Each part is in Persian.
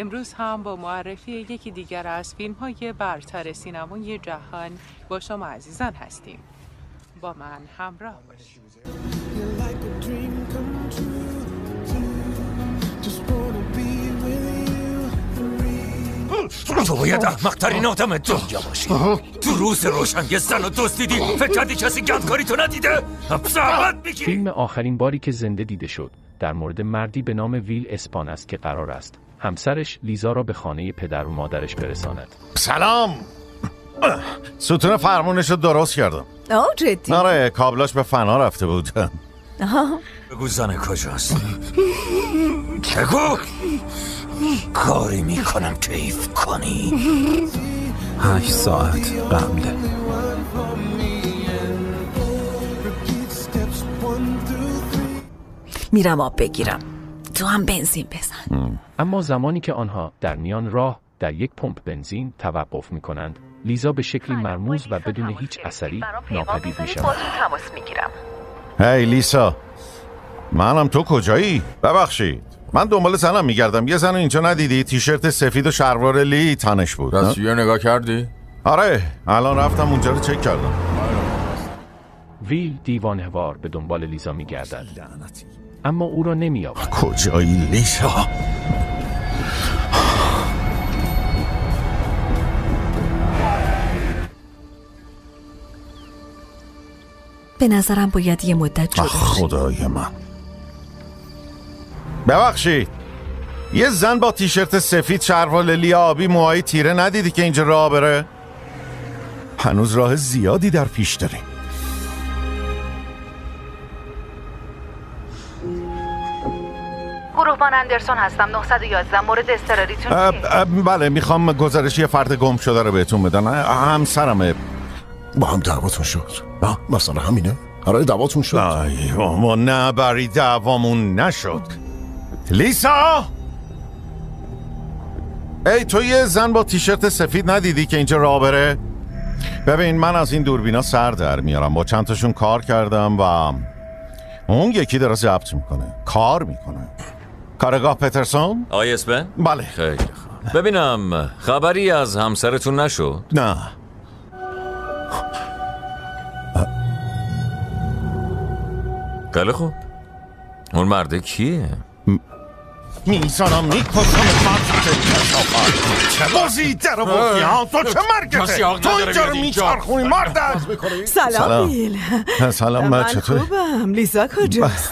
امروز هم با معرفی یکی دیگر از فیلم های برتر سینمای جهان با شما عزیزان هستیم. با من همراه باشید. تو باید احمقترین آدم دنیا باشی. تو روز روشن یه زن و دوست دیدی. فکر کردی کسی گندکاری تو ندیده؟ زحمت می‌گیری فیلم آخرین باری که زنده دیده شد در مورد مردی به نام ویل اسپان است که قرار است همسرش لیزا را به خانه پدر و مادرش برساند. سلام! ستون فرمونش رو درست کردم. آه جدی؟ آره کابلاش به فنا رفته بود بگو زن کجاست؟ بگو کاری می‌کنم کیف کنی؟ هشت ساعت قبله میرم آب بگیرم. تو هم بنزین بزن. اما زمانی که آنها در میان راه در یک پمپ بنزین توقف می کنند لیزا به شکلی مرموز و بدون هیچ اثری ناپدید می شود تماس می‌گیرم. هی لیسا منم تو کجایی؟ ببخشید. من دنبال زنم میگردم. یه زن اینجا ندیدی؟ تیشرت سفید و شلوار لی تنش بود. نه؟ دستیه نگاه کردی؟ آره. الان رفتم اونجا رو چک کردم. ویل دیوانهوار به دنبال لیزا می گردد اما او را نمی یابد. کجایی لیسا؟ به نظرم باید یه مدت جدا. خدای من ببخشید یه زن با تیشرت سفید شلوار لی آبی موهای تیره ندیدی که اینجا راه بره؟ هنوز راه زیادی در پیش داریم اندرسون هستم 911 مورد؟ اه، بله می‌خوام گزارش یه فرد گم شده رو بهتون بدن همسرمه. با هم دعواتون شد. آه مثلا همینه؟ آره دعواتون شد. ای بابا نه بری دعوامون نشد. لیسا! ای تو یه زن با تیشرت سفید ندیدی که اینجا راه بره؟ ببین من از این دوربینا سر در میارم. با چند تاشون کار کردم و اون یکی داره ضبط می‌کنه. کار می‌کنه. کارگاه پترسون؟ آقای اسپن بله. خیلی خوب. ببینم خبری از همسرتون نشد؟ نه. خیلی خوب اون مرده کیه؟ میزانم می‌کشم چه بازی در آوردی ها تو چه مرگته تو اینجا رو. میچرخونی مردن سلام سلام. ویل سلام من چطوری؟ خوبم لیزا کجاست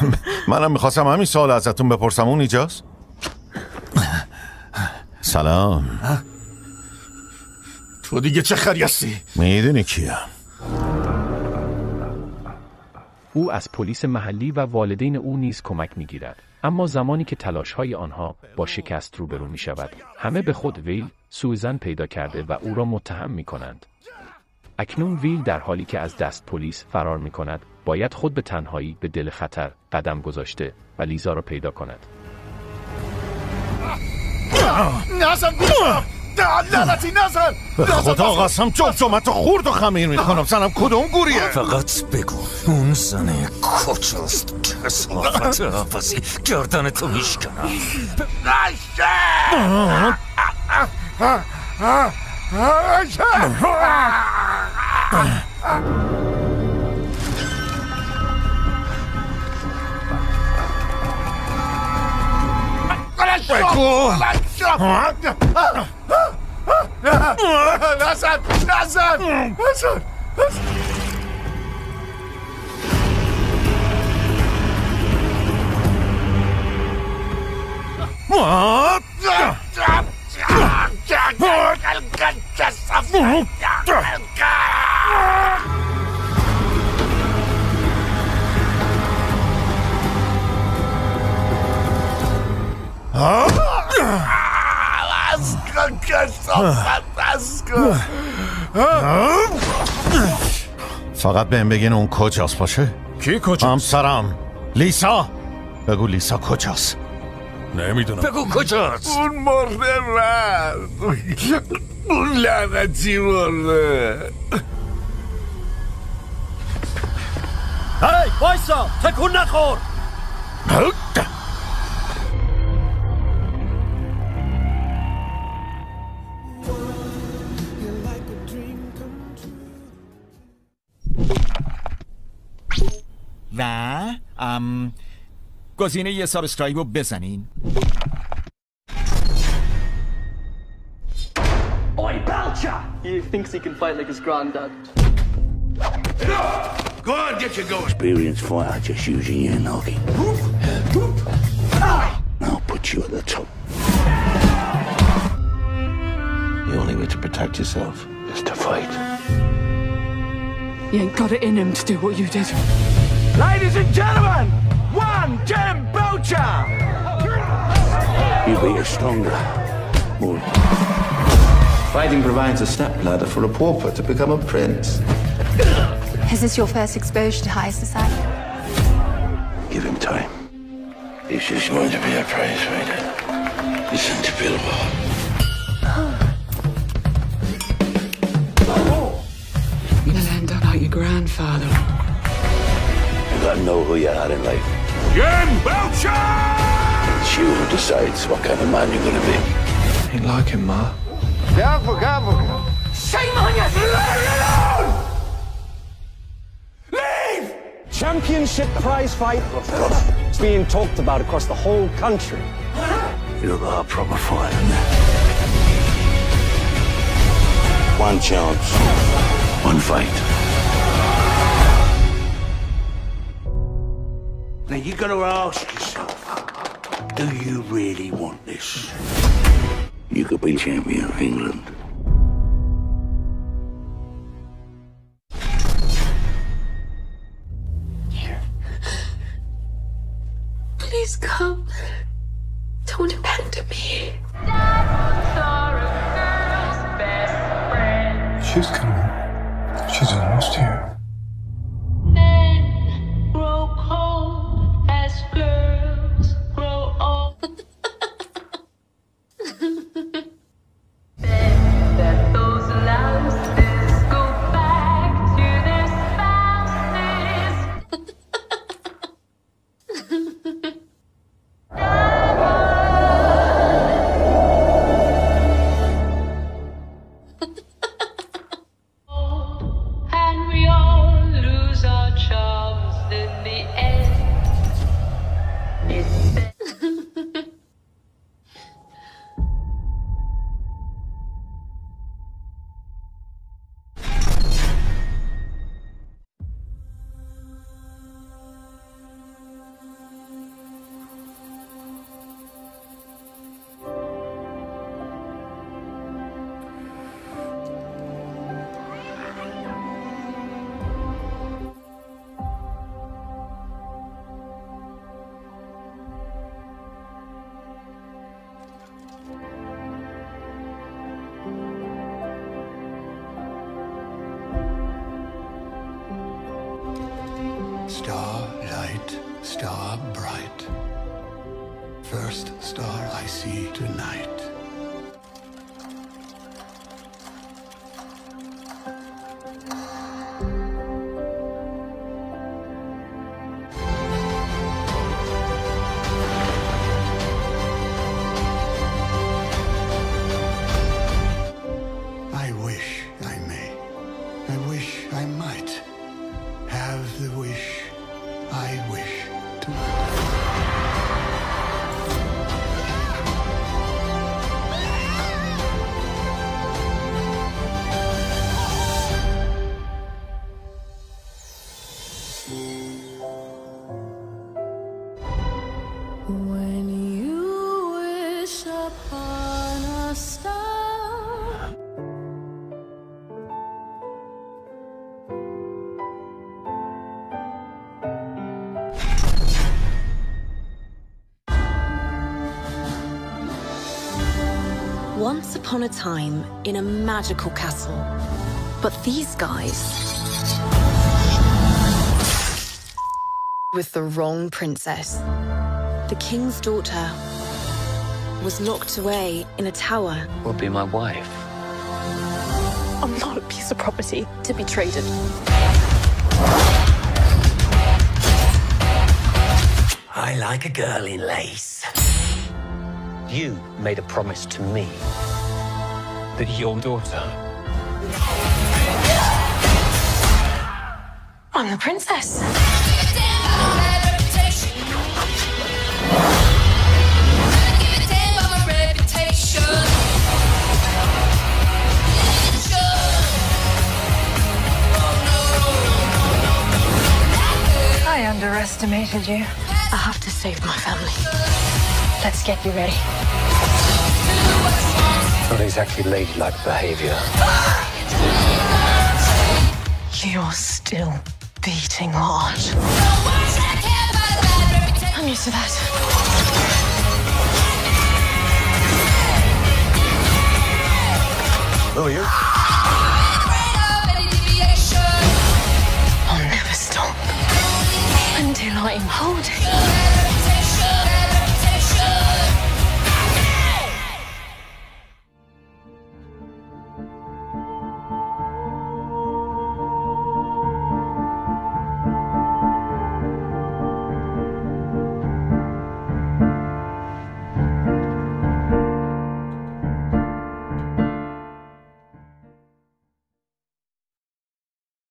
منم می‌خواستم همین سوال ازتون بپرسم اون اینجاست سلام تو دیگه چه خری هستی می‌دونی کیم او از پلیس محلی و والدین او نیز کمک می گیرد. اما زمانی که تلاش های آنها با شکست روبرو می شود همه به خود ویل سوزن پیدا کرده و او را متهم می کنند. اکنون ویل در حالی که از دست پلیس فرار می کند باید خود به تنهایی به دل خطر قدم گذاشته و لیزا را پیدا کند. بیشم لعنتی نزن. به خدا قسم جمجمت و خورد و خمیر می‌کنم سنم کدوم گوریه؟ فقط بگو اون زنه کجاست؟ کسافت عوضی گردن تو میشکنم. بگو. Hasan! Hasan! Hasan! Huh? نزن نزن نزن فقط بهم بگین اون کجاست باشه؟ کی کجا؟ همسرم. لیسا. بگو لیسا کجاست؟ نمی‌دونم. بگو کجاست؟ اون مرده رفت. اون لعنتی مرده. هی وایسا تکون نخور. ام گزینه یه سابسکرایب رو بزنین Oi, Belcher! He thinks he can fight like his granddad. Go on, get your go. Experienced fighter just using your noggin. I'll put you at the top. The only way to protect yourself is to fight. He ain't got it in him to do what you did. Ladies and gentlemen, one Jim Belcher! You beat a stronger, more Fighting provides a stepladder for a pauper to become a prince. Is this your first exposure to high society? Give him time. He's just going to be a prize fighter. He's unbelievable. You'll like your grandfather. You gotta know who you are in life. Jim Belcher! It's you who decides what kind of man you're gonna be. Ain't like him, Ma. Careful, careful. Shame on you! Leave me alone! Leave! Championship prize fight. It's being talked about across the whole country. You're a proper fighter. One chance, one fight. Now you gotta ask yourself, do you really want this? You could be champion of England. Here. Please come. Don't abandon me. She's coming. She's almost here. Tonight. I wish I may. I wish I might have the wish I wish to. Upon a time in a magical castle. But these guys. With the wrong princess. The king's daughter was locked away in a tower. Will be my wife. I'm not a piece of property to be traded. I like a girl in lace. You made a promise to me that your daughter. I'm the princess. I underestimated you. I have to save my family. Let's get you ready. Not exactly ladylike behavior. You're still beating hard. I'm used to that. Who are you? I'll never stop until I'm holding